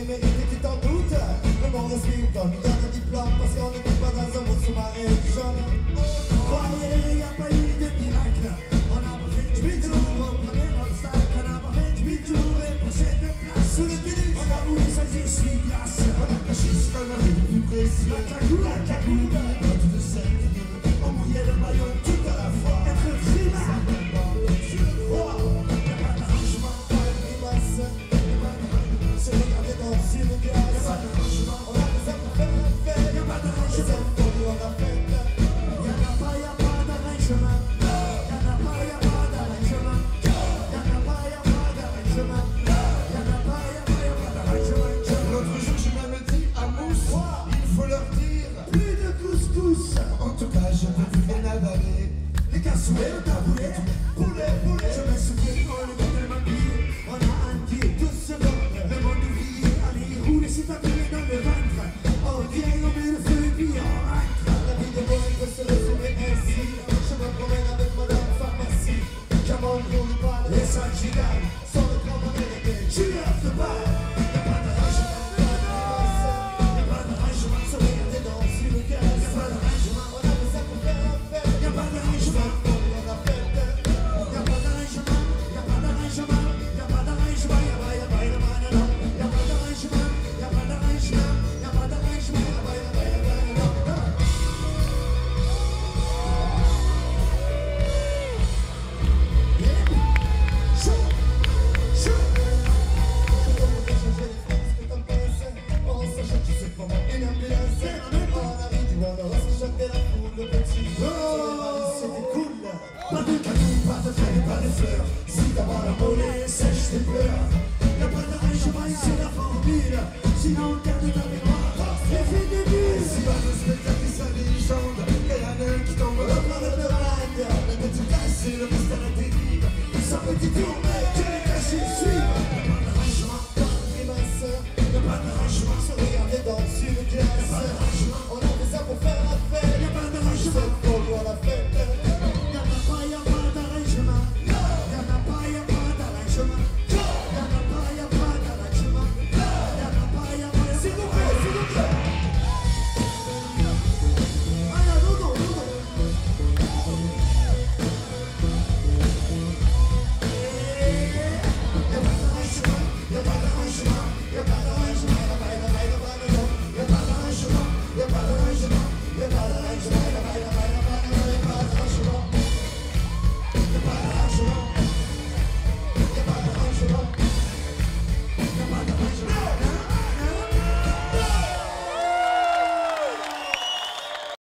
dig med inte till ta dote Men många svintar, gärna ditt blad Man ska inte bara dansa mot som är en kön Varje rappa i det i räkna Och när à finns mitt rum och du sous le tabouret Poulet, poulet Je me souviens quand le monde m'habillait On a indiqué tout ce on. Le monde oublié Allez, roulez, on. pas coulé dans le ventre On vient, on met le feu et puis on rentre La vie de boy peut se résumer ainsi Je me promène avec madame pharmacie J'abandonne pas les sacs gigas Sans le grand bonnet, je lève le bal Pas de cadeau, pas de frais, pas de fleurs Ici d'abord la monnaie sèche tes pleurs Y'a pas de réchauffement, c'est la formule Sinon garde ta mémoire, les filles du but Si pas de spectacle, c'est sa légende Quel anneau qui tombe le plan de la malade La tête cassée, le